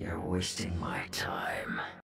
You're wasting my time.